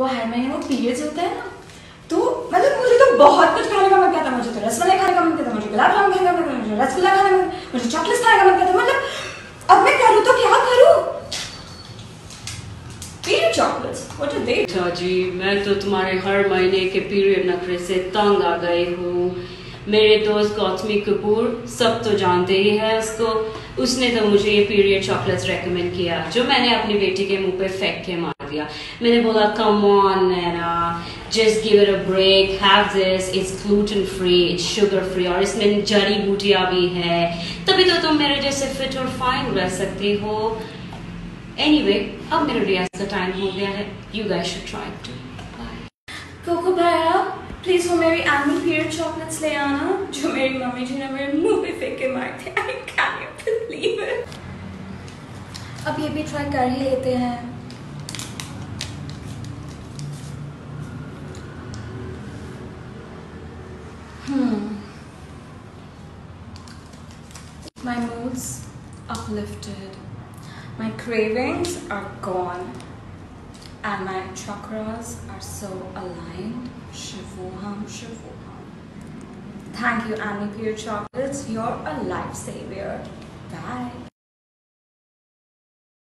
वो हर महीने वो पीरियड्स होते हैं ना। तो मतलब मुझे तो बहुत कुछ खाने का मन करता मुझे तो रसमलाई खाने का मन करता मुझे गुलाब जामुन खाने का मन करता मुझे रसगुल्ला खाने का मुझे चॉकलेट खाने का मन करता मतलब अब मैं करूँ तो क्या करूँ? अच्छा जी, मैं तो तुम्हारे हर महीने के पीरियड नखरे से तंग आ गई हूँ। मेरे दोस्त गौतमी कपूर सब तो जानते ही है उसको। उसने तो मुझे ये पीरियड चॉकलेट्स रेकमेंड किया, जो मैंने अपनी बेटी के मुँह पे फेंक के मार। दिया मैंने बोला come on Naina just give it a break have this it's gluten free it's sugar free और इसमें जड़ी बूटियाँ भी है तभी तो तुम मेरे जैसे फिट और फाइन रह सकती हो एनीवे anyway, अब मेरे रियाज का टाइम हो गया है you guys should try to cocoa भैया प्लीज़ वो मेरी एनुअल पीरियड चॉकलेट्स ले आना जो मेरी मम्मी जी ने मेरे मुँह पे फेंक के मारे थे आई कैन बिलीव इट अब ये भी ट्राई कर ही लेते हैं Hmm. My mood's uplifted. My cravings are gone. And my chakras are so aligned. Shivoham, Shivoham. Thank you, Annie, for your chocolates. You're a lifesaver. Bye.